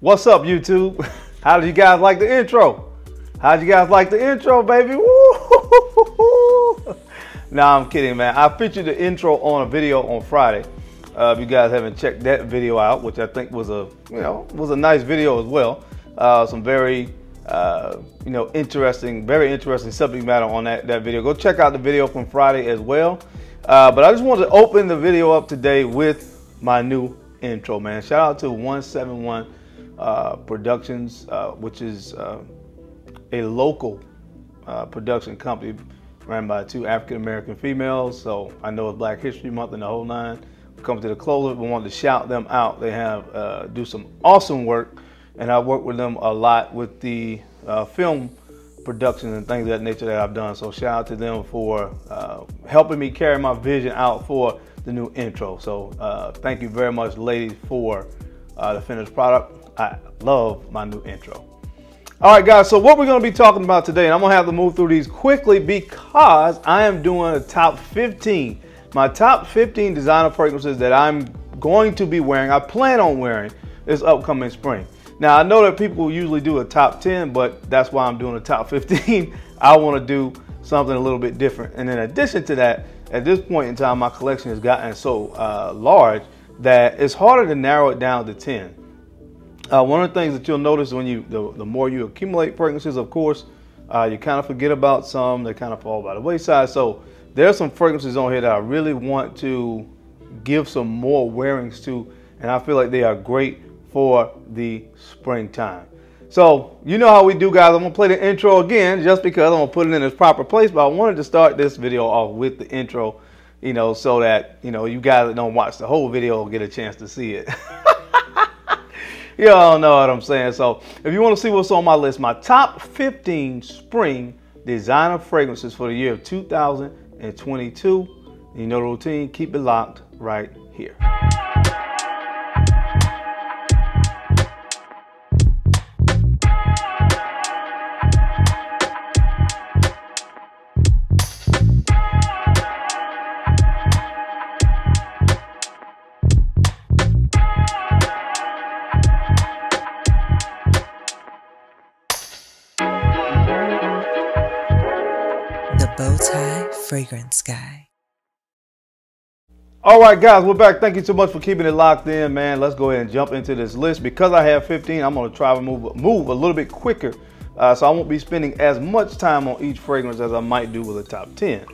What's up, YouTube? How did you guys like the intro? How did you guys like the intro, baby? Woo! nah, I'm kidding, man. I featured the intro on a video on Friday. Uh, if you guys haven't checked that video out, which I think was a, you know, was a nice video as well. Uh, some very, uh, you know, interesting, very interesting subject matter on that, that video. Go check out the video from Friday as well. Uh, but I just wanted to open the video up today with my new intro, man. Shout out to 171 uh, Productions, uh, which is uh, a local uh, production company ran by two African American females. So I know it's Black History Month and the whole nine. Come to the close, we wanted to shout them out. They have uh, do some awesome work, and I work with them a lot with the film productions and things of that nature that I've done. So shout out to them for uh, helping me carry my vision out for the new intro. So uh, thank you very much, ladies, for uh, the finished product. I love my new intro. All right, guys, so what we're going to be talking about today, and I'm to have to move through these quickly because I am doing a top 15. My top 15 designer fragrances that I'm going to be wearing, I plan on wearing this upcoming spring. Now I know that people usually do a top 10, but that's why I'm doing a top 15. I want to do something a little bit different. And in addition to that, at this point in time, my collection has gotten so uh, large that it's harder to narrow it down to 10. Uh, one of the things that you'll notice when you, the, the more you accumulate fragrances, of course, uh, you kind of forget about some, they kind of fall by the wayside. So there's some fragrances on here that I really want to give some more wearings to, and I feel like they are great for the springtime. So you know how we do guys. I'm gonna play the intro again just because I'm gonna put it in its proper place, but I wanted to start this video off with the intro, you know, so that, you know, you guys that don't watch the whole video get a chance to see it. you all know what I'm saying. So if you wanna see what's on my list, my top 15 spring designer fragrances for the year of 2022, you know the routine, keep it locked right here. Fragrance Guy. All right, guys, we're back. Thank you so much for keeping it locked in, man. Let's go ahead and jump into this list. Because I have 15, I'm going to try to move, move a little bit quicker. Uh, so I won't be spending as much time on each fragrance as I might do with a top 10.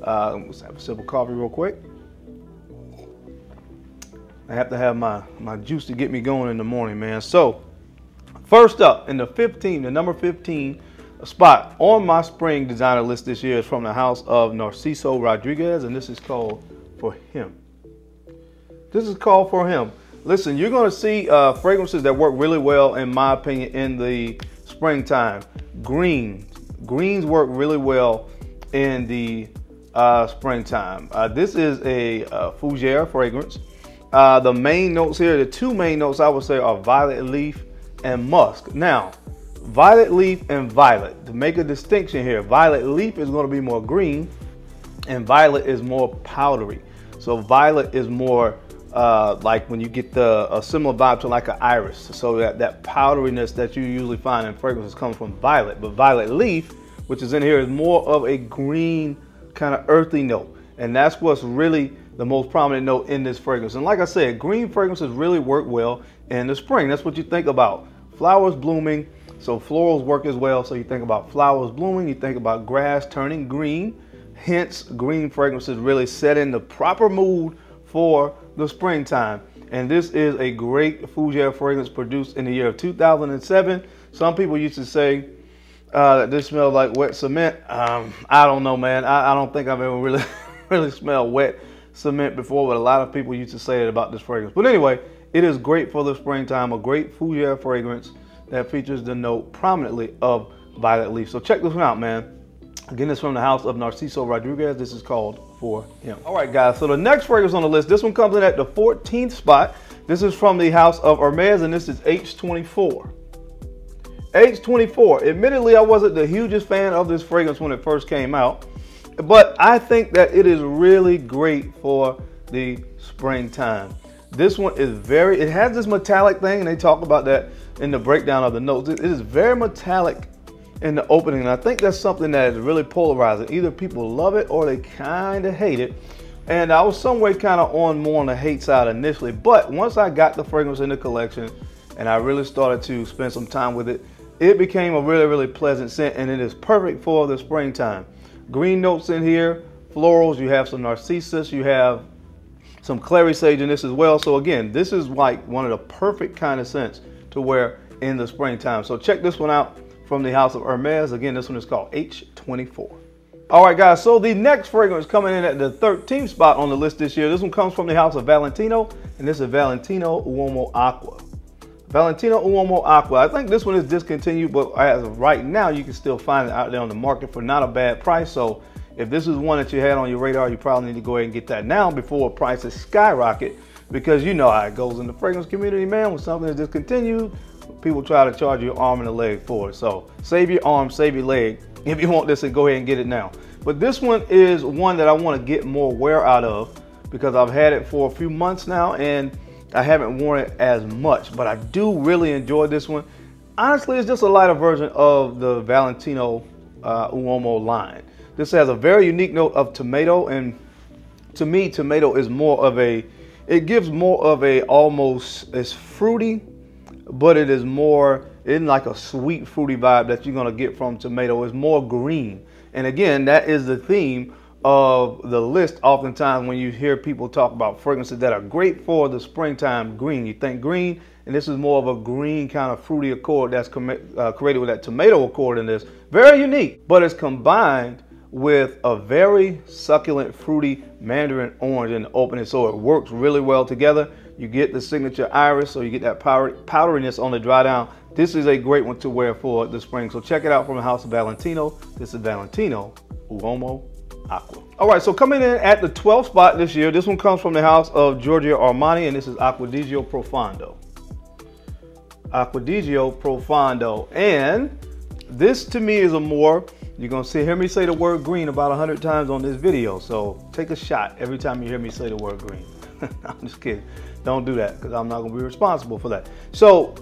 Uh, let's have a sip of coffee real quick. I have to have my, my juice to get me going in the morning, man. So, first up, in the 15, the number 15 spot on my spring designer list this year is from the house of Narciso Rodriguez, and this is called For Him. This is called For Him. Listen, you're going to see uh, fragrances that work really well, in my opinion, in the springtime. Greens. Greens work really well in the uh, springtime. Uh, this is a uh, fougere fragrance. Uh, the main notes here, the two main notes I would say are violet leaf and musk. Now, violet leaf and violet. To make a distinction here, violet leaf is going to be more green and violet is more powdery. So violet is more uh, like when you get the a similar vibe to like an iris. So that, that powderiness that you usually find in fragrances comes from violet. But violet leaf, which is in here, is more of a green kind of earthy note. And that's what's really the most prominent note in this fragrance. And like I said, green fragrances really work well in the spring. That's what you think about. Flowers blooming, so florals work as well. So you think about flowers blooming, you think about grass turning green. Hence, green fragrances really set in the proper mood for the springtime. And this is a great fougere fragrance produced in the year of 2007. Some people used to say uh, that this smells like wet cement. Um, I don't know, man. I, I don't think I've ever really, really smelled wet cement before, but a lot of people used to say it about this fragrance. But anyway, it is great for the springtime, a great fougere fragrance that features the note prominently of violet leaf. So check this one out, man. Again, this from the house of Narciso Rodriguez. This is called For Him. All right, guys. So the next fragrance on the list, this one comes in at the 14th spot. This is from the house of Hermes, and this is H24. H24. Admittedly, I wasn't the hugest fan of this fragrance when it first came out, but I think that it is really great for the springtime. This one is very, it has this metallic thing, and they talk about that in the breakdown of the notes. It is very metallic in the opening, and I think that's something that is really polarizing. Either people love it or they kind of hate it. And I was some way kind of on more on the hate side initially, but once I got the fragrance in the collection and I really started to spend some time with it, it became a really, really pleasant scent and it is perfect for the springtime. Green notes in here, florals, you have some narcissus, you have some clary sage in this as well. So again, this is like one of the perfect kind of scents to wear in the springtime. So check this one out from the House of Hermes. Again, this one is called H24. All right, guys, so the next fragrance coming in at the 13th spot on the list this year. This one comes from the House of Valentino, and this is Valentino Uomo Acqua. Valentino Uomo Acqua. I think this one is discontinued, but as of right now, you can still find it out there on the market for not a bad price. So if this is one that you had on your radar, you probably need to go ahead and get that now before prices skyrocket because you know how it goes in the fragrance community, man. When something is discontinued, people try to charge you arm and a leg for it. So save your arm, save your leg. If you want this, go ahead and get it now. But this one is one that I want to get more wear out of because I've had it for a few months now and I haven't worn it as much. But I do really enjoy this one. Honestly, it's just a lighter version of the Valentino uh, Uomo line. This has a very unique note of tomato, and to me, tomato is more of a, it gives more of a almost, it's fruity, but it is more in like a sweet fruity vibe that you're gonna get from tomato. It's more green. And again, that is the theme of the list oftentimes when you hear people talk about fragrances that are great for the springtime green. You think green, and this is more of a green kind of fruity accord that's uh, created with that tomato accord in this. Very unique, but it's combined with a very succulent, fruity mandarin orange in the opening, so it works really well together. You get the signature iris, so you get that powder, powderiness on the dry down. This is a great one to wear for the spring, so check it out from the House of Valentino. This is Valentino Uomo Acqua. All right, so coming in at the 12th spot this year, this one comes from the house of Giorgio Armani, and this is Acqua di Gio Profondo. Acqua di Gio Profondo. And this to me is a more you're gonna see, hear me say the word green about 100 times on this video. So take a shot every time you hear me say the word green. I'm just kidding. Don't do that because I'm not gonna be responsible for that. So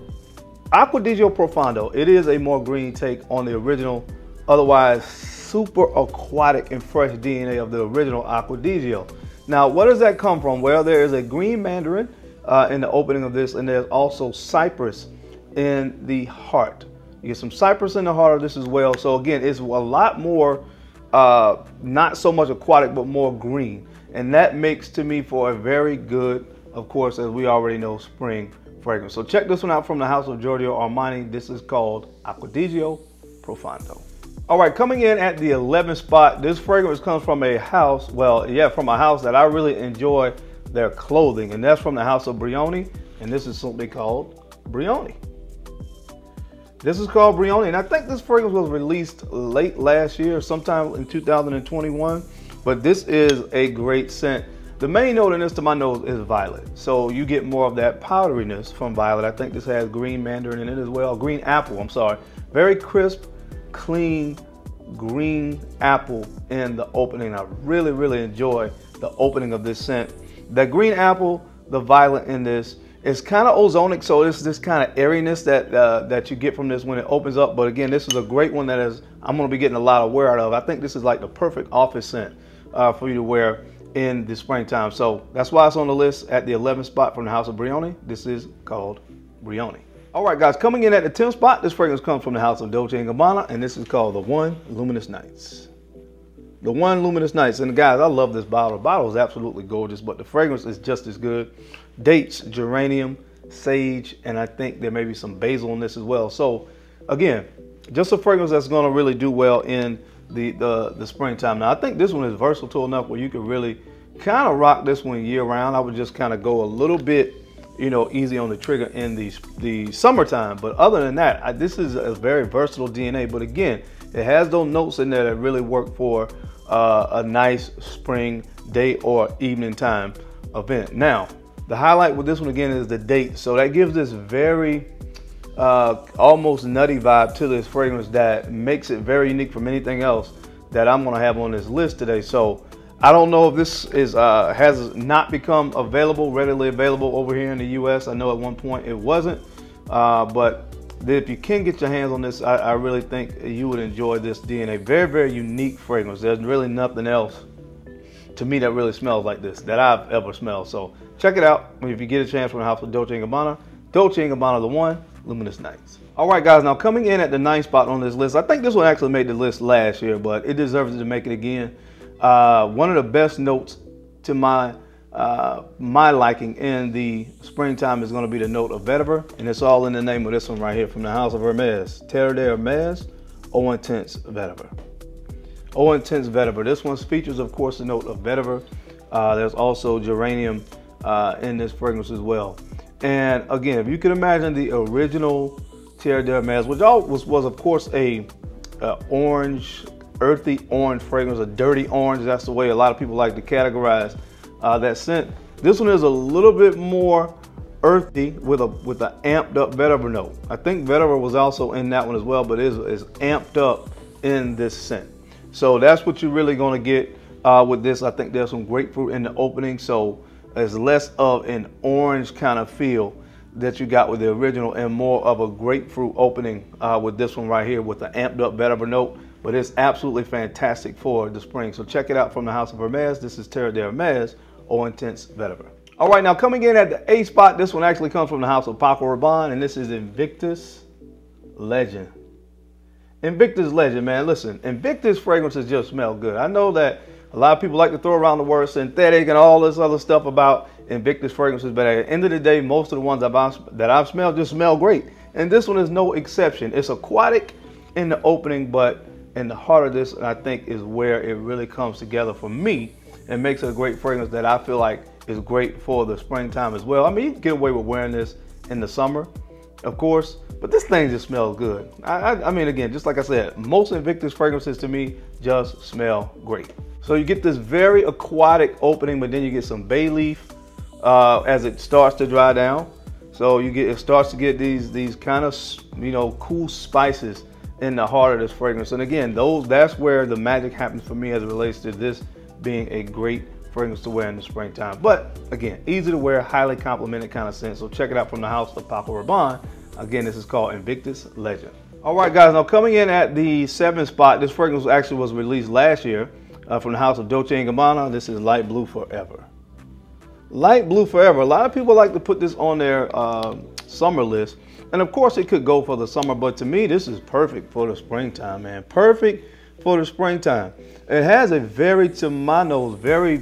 Acqua di Gio Profondo, it is a more green take on the original, otherwise super aquatic and fresh DNA of the original Acqua di Gio. Now, where does that come from? Well, there is a green mandarin uh, in the opening of this, and there's also cypress in the heart. You get some cypress in the heart of this as well. So again, it's a lot more, uh, not so much aquatic, but more green. And that makes to me for a very good, of course, as we already know, spring fragrance. So check this one out from the house of Giorgio Armani. This is called Acqua di Gio Profondo. All right, coming in at the 11th spot, this fragrance comes from a house, well, yeah, from a house that I really enjoy their clothing, and that's from the house of Brioni, and this is something called Brioni. This is called Brioni, and I think this fragrance was released late last year, sometime in 2021. But this is a great scent. The main note in this to my nose is violet. So you get more of that powderiness from violet. I think this has green mandarin in it as well. Green apple, I'm sorry. Very crisp, clean, green apple in the opening. I really, really enjoy the opening of this scent. The green apple, the violet in this, it's kind of ozonic, so it's this kind of airiness that uh, that you get from this when it opens up. But again, this is a great one that is I'm going to be getting a lot of wear out of. I think this is like the perfect office scent uh, for you to wear in the springtime. So that's why it's on the list at the 11th spot from the House of Brioni. This is called Brioni. All right, guys, coming in at the 10th spot, this fragrance comes from the House of Dolce & Gabbana, and this is called the One Luminous Nights. The One Luminous Nights. And guys, I love this bottle. The bottle is absolutely gorgeous, but the fragrance is just as good dates, geranium, sage, and I think there may be some basil in this as well. So again, just a fragrance that's gonna really do well in the, the, the springtime. Now I think this one is versatile enough where you can really kind of rock this one year round. I would just kind of go a little bit, you know, easy on the trigger in the, the summertime. But other than that, I, this is a very versatile DNA. But again, it has those notes in there that really work for uh, a nice spring day or evening time event. Now, the highlight with this one again is the date. So that gives this very uh, almost nutty vibe to this fragrance that makes it very unique from anything else that I'm gonna have on this list today. So I don't know if this is uh, has not become available, readily available over here in the U.S. I know at one point it wasn't, uh, but if you can get your hands on this, I, I, really think you would enjoy this DNA. Very, very unique fragrance. There's really nothing else to me that really smells like this that I've ever smelled. So check it out if you get a chance from the house of Dolce & Gabbana. Dolce & Gabbana the one, Luminous Nights. All right, guys, now coming in at the ninth spot on this list, I think this one actually made the list last year, but it deserves to make it again. Uh, one of the best notes to my uh, my liking in the springtime is going to be the note of vetiver, and it's all in the name of this one right here from the House of Hermes. Terre de Hermes, Eau Intense Vetiver. Eau Intense Vetiver. This one features, of course, the note of vetiver. Uh, there's also geranium uh, in this fragrance as well. And again, if you can imagine the original Terre de Hermes, which was, was of course a orange, earthy orange fragrance, a dirty orange. That's the way a lot of people like to categorize uh, that scent. This one is a little bit more earthy with a with an amped up vetiver note. I think vetiver was also in that one as well, but it is, is amped up in this scent. So that's what you're really gonna get uh, with this. I think there's some grapefruit in the opening, so it's less of an orange kind of feel that you got with the original and more of a grapefruit opening uh, with this one right here with the amped up vetiver note. But it's absolutely fantastic for the spring. So check it out from the House of Hermes. This is Terra de Hermes Eau Intense Vetiver. All right, now coming in at the A spot, this one actually comes from the House of Paco Rabanne, and this is Invictus Legend. Invictus Legend, man. Listen, Invictus fragrances just smell good. I know that a lot of people like to throw around the word synthetic and all this other stuff about Invictus fragrances, but at the end of the day, most of the ones I've, that I've smelled just smell great. And this one is no exception. It's aquatic in the opening, but in the heart of this, I think, is where it really comes together for me and makes a great fragrance that I feel like is great for the springtime as well. I mean, you can get away with wearing this in the summer, of course, but this thing just smells good. I, I, I mean, again, just like I said, most Invictus fragrances to me just smell great. So you get this very aquatic opening, but then you get some bay leaf uh, as it starts to dry down. So you get it starts to get these these kind of you know cool spices in the heart of this fragrance. And again, those that's where the magic happens for me as it relates to this being a great fragrance to wear in the springtime. But again, easy to wear, highly complimented kind of scent. So check it out from the house of Paco Rabanne. Again, this is called Invictus Legend. All right, guys, now coming in at the seventh spot, this fragrance actually was released last year uh, from the house of Dolce & Gabbana. This is Light Blue Forever. Light Blue Forever. A lot of people like to put this on their uh, summer list. And of course, it could go for the summer, but to me, this is perfect for the springtime, man. Perfect for the springtime. It has a very, to my nose, very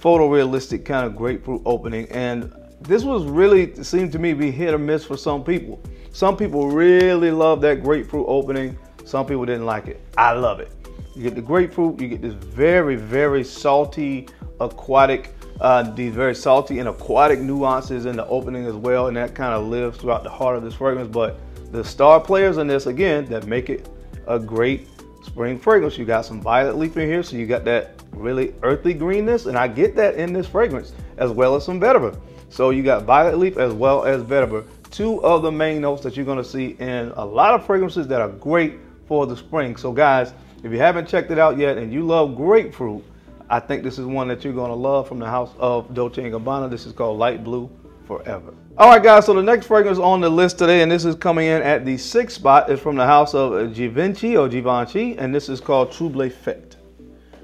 photorealistic kind of grapefruit opening. And this was really, seemed to me be hit or miss for some people. Some people really love that grapefruit opening. Some people didn't like it. I love it. You get the grapefruit, you get this very, very salty, aquatic, uh, these very salty and aquatic nuances in the opening as well. And that kind of lives throughout the heart of this fragrance. But the star players in this, again, that make it a great spring fragrance. You got some violet leaf in here, so you got that really earthy greenness, and I get that in this fragrance, as well as some vetiver. So you got violet leaf as well as vetiver, two of the main notes that you're gonna see in a lot of fragrances that are great for the spring. So guys, if you haven't checked it out yet and you love grapefruit, I think this is one that you're gonna love from the house of Dolce & Gabbana. This is called Light Blue Forever. All right, guys, so the next fragrance on the list today, and this is coming in at the sixth spot, is from the house of Givenchy or Givenchy, and this is called Trouble Fête.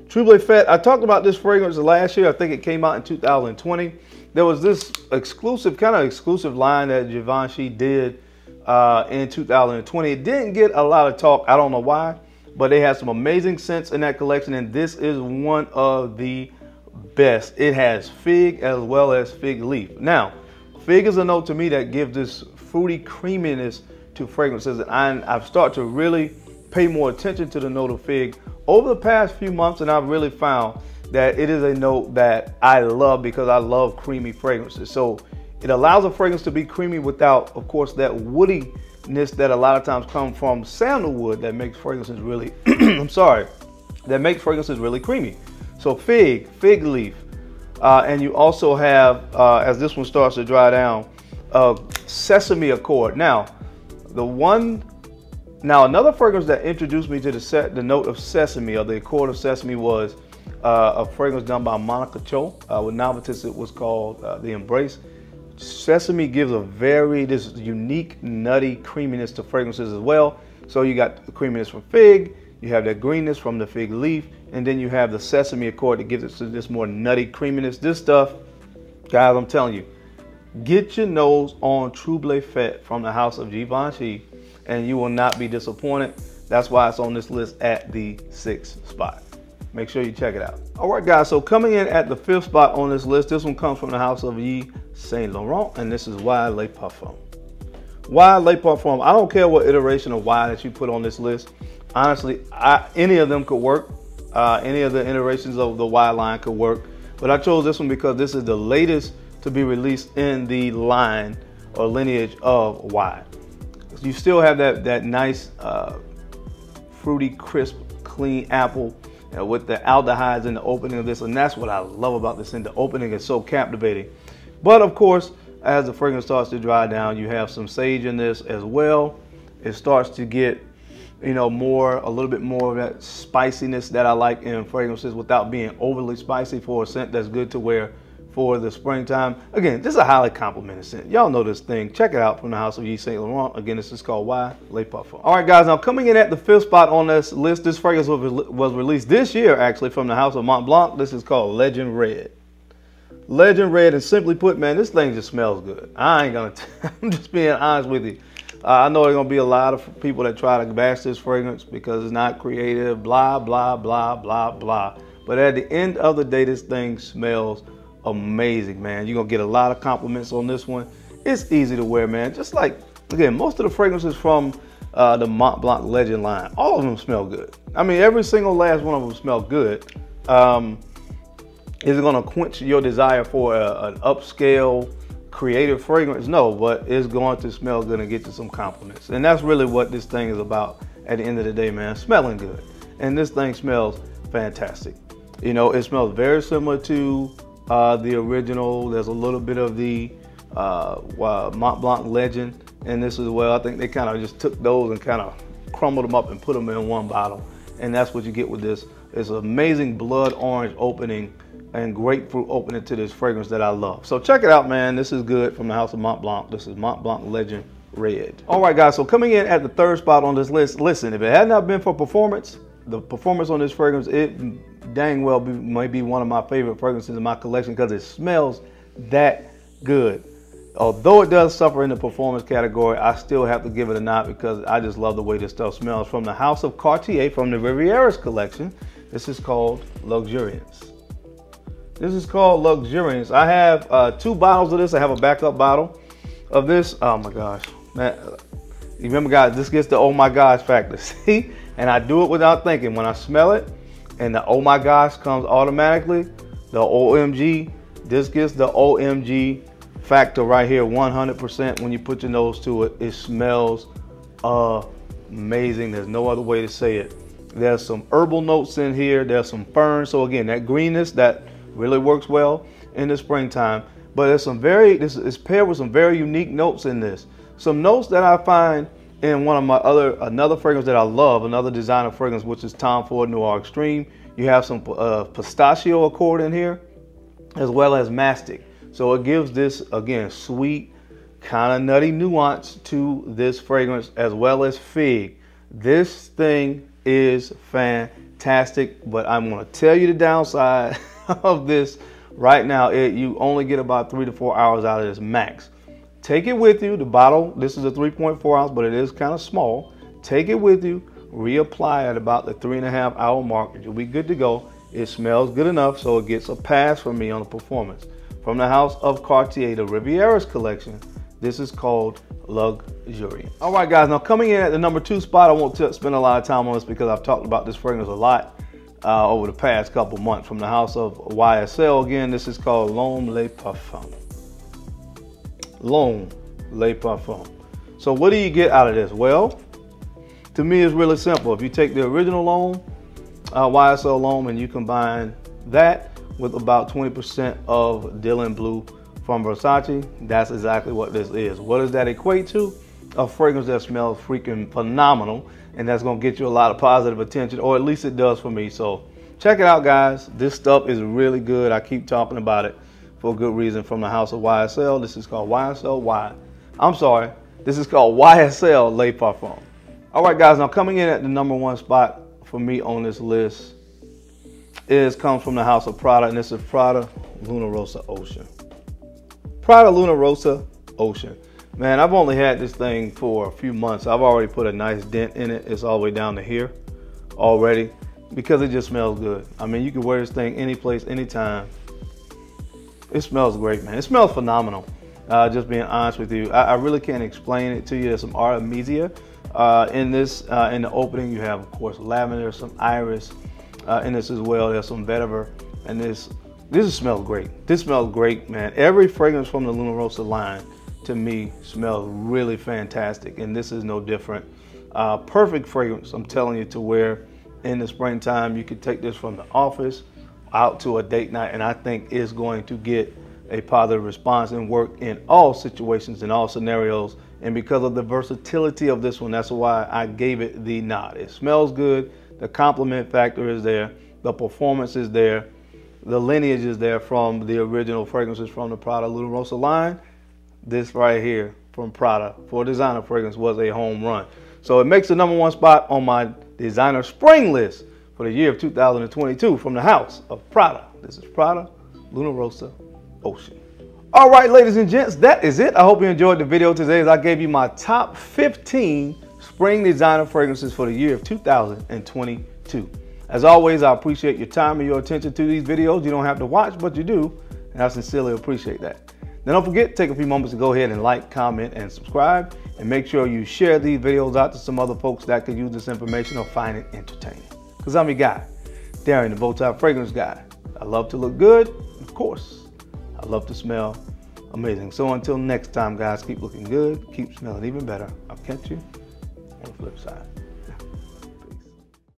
Trouble Fête, I talked about this fragrance last year. I think it came out in 2020. There was this exclusive, kind of exclusive line that Givenchy did uh, in 2020. It didn't get a lot of talk. I don't know why, but they had some amazing scents in that collection, and this is one of the best. It has fig as well as fig leaf. Now, Fig is a note to me that gives this fruity creaminess to fragrances. And I, I've started to really pay more attention to the note of fig over the past few months. And I've really found that it is a note that I love because I love creamy fragrances. So it allows a fragrance to be creamy without, of course, that that a lot of times come from sandalwood that makes fragrances really, I'm sorry, that makes fragrances really creamy. So fig, fig leaf, uh, and you also have, uh, as this one starts to dry down, uh, sesame accord. Now, the one, now another fragrance that introduced me to the set, the note of sesame or the accord of sesame was uh, a fragrance done by Monica Cho. Uh, with Navitus, it was called uh, The Embrace. Sesame gives a very this unique nutty creaminess to fragrances as well. So you got the creaminess from fig, you have that greenness from the fig leaf, and then you have the sesame accord that gives it this more nutty creaminess. This stuff, guys, I'm telling you, get your nose on Trouble Fete from the house of Givenchy, and you will not be disappointed. That's why it's on this list at the sixth spot. Make sure you check it out. All right, guys, so coming in at the fifth spot on this list, this one comes from the house of Yves Saint Laurent, and this is Y Le Parfum. Y Le Parfum, I don't care what iteration of Y that you put on this list. Honestly, I, any of them could work. Uh, any of the iterations of the Y line could work. But I chose this one because this is the latest to be released in the line or lineage of Y. You still have that, that nice uh, fruity, crisp, clean apple uh, with the aldehydes in the opening of this. And that's what I love about this. And the opening is so captivating. But of course, as the fragrance starts to dry down, you have some sage in this as well. It starts to get you know, more, a little bit more of that spiciness that I like in fragrances without being overly spicy for a scent that's good to wear for the springtime. Again, this is a highly complimented scent. Y'all know this thing. Check it out from the house of Yves Saint Laurent. Again, this is called Y Le Parfum. All right, guys, now coming in at the fifth spot on this list, this fragrance was, released this year, actually, from the house of Mont Blanc. This is called Legend Red. Legend Red, and simply put, man, this thing just smells good. I ain't gonna, I'm just being honest with you. Uh, I know there's gonna be a lot of people that try to bash this fragrance because it's not creative, blah, blah, blah, blah, blah. But at the end of the day, this thing smells amazing, man. You're gonna get a lot of compliments on this one. It's easy to wear, man. Just like, again, most of the fragrances from uh, the Mont Blanc Legend line, all of them smell good. I mean, every single last one of them smell good. Um, is it gonna quench your desire for a, an upscale, creative fragrance? No, but it's going to smell good and get you some compliments. And that's really what this thing is about at the end of the day, man. Smelling good. And this thing smells fantastic. You know, it smells very similar to uh, the original. There's a little bit of the uh, Mont Blanc Legend in this as well. I think they kind of just took those and kind of crumbled them up and put them in one bottle. And that's what you get with this. It's an amazing blood orange opening and grapefruit opening to this fragrance that I love. So check it out, man. This is good from the House of Mont Blanc. This is Mont Blanc Legend Red. All right, guys. So coming in at the third spot on this list, listen, if it had not been for performance, the performance on this fragrance, it dang well be, be one of my favorite fragrances in my collection because it smells that good. Although it does suffer in the performance category, I still have to give it a nod because I just love the way this stuff smells. From the House of Cartier, from the Rivieras collection, this is called Luxuriance. This is called Luxuriance. I have uh, two bottles of this. I have a backup bottle of this. Oh my gosh. Man, remember guys, this gets the oh my gosh factor. See? And I do it without thinking. When I smell it and the oh my gosh comes automatically, the OMG, this gets the OMG factor right here 100% when you put your nose to it. It smells amazing. There's no other way to say it. There's some herbal notes in here. There's some fern. So again, that greenness, that really works well in the springtime. But there's some very, this is paired with some very unique notes in this. Some notes that I find in one of my other, another fragrance that I love, another designer fragrance, which is Tom Ford Noir Extreme. You have some uh, pistachio accord in here, as well as mastic. So it gives this, again, sweet, kind of nutty nuance to this fragrance, as well as fig. This thing is fantastic, but I'm gonna tell you the downside. of this right now, it, you only get about three to four hours out of this max. Take it with you. The bottle, this is a 3.4 ounce, but it is kind of small. Take it with you, reapply at about the three and a half hour mark. You'll be good to go. It smells good enough, so it gets a pass from me on the performance. From the House of Cartier, the Rivieras collection, this is called Luxury. All right, guys, now coming in at the number two spot, I won't spend a lot of time on this because I've talked about this fragrance a lot uh, over the past couple months from the house of YSL. Again, this is called L'Homme Le Parfum. L'Homme Le Parfum. So what do you get out of this? Well, to me, it's really simple. If you take the original L'Homme, uh, YSL L'Homme, and you combine that with about 20% of Dylan Blue from Versace, that's exactly what this is. What does that equate to? A fragrance that smells freaking phenomenal and that's gonna get you a lot of positive attention, or at least it does for me. So check it out, guys. This stuff is really good. I keep talking about it for good reason from the house of YSL. This is called YSL Y. I'm sorry. This is called YSL Le Parfum. All right, guys. Now coming in at the number one spot for me on this list is comes from the house of Prada, and this is Prada Luna Rossa Ocean. Prada Luna Rossa Ocean. Man, I've only had this thing for a few months. I've already put a nice dent in it. It's all the way down to here already because it just smells good. I mean, you can wear this thing any place, anytime. It smells great, man. It smells phenomenal. Uh, just being honest with you, I, I, really can't explain it to you. There's some artemisia uh, in this. Uh, in the opening, you have, of course, lavender, some iris uh, in this as well. There's some vetiver, and this this smells great. This smells great, man. Every fragrance from the Luna Rossa line to me smells really fantastic, and this is no different. Uh, perfect fragrance, I'm telling you, to wear in the springtime. You could take this from the office out to a date night, and I think is going to get a positive response and work in all situations, in all scenarios. And because of the versatility of this one, that's why I gave it the nod. It smells good, the compliment factor is there, the performance is there, the lineage is there from the original fragrances from the Prada Luna Rossa line. This right here from Prada for designer fragrance was a home run. So it makes the number one spot on my designer spring list for the year of 2022 from the house of Prada. This is Prada Luna Rossa Ocean. All right, ladies and gents, that is it. I hope you enjoyed the video today as I gave you my top 15 spring designer fragrances for the year of 2022. As always, I appreciate your time and your attention to these videos. You don't have to watch, but you do, and I sincerely appreciate that. Now don't forget, take a few moments to go ahead and like, comment, and subscribe, and make sure you share these videos out to some other folks that could use this information or find it entertaining. Because I'm your guy, Darren, the Bowtie Fragrance Guy. I love to look good, of course. I love to smell amazing. So until next time, guys, keep looking good, keep smelling even better. I'll catch you on the flip side.